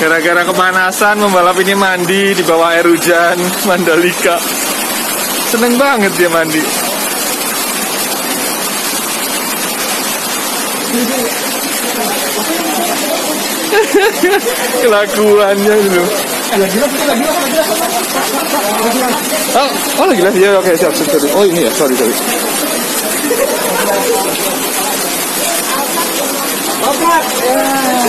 Gara-gara kepanasan membalap ini mandi di bawah air hujan Mandalika. Seneng banget dia mandi. Kelakuannya dulu. Oh, oh lagi lah. Ya oke siap, siap, siap Oh ini ya, sorry, sorry. Oke. Ya.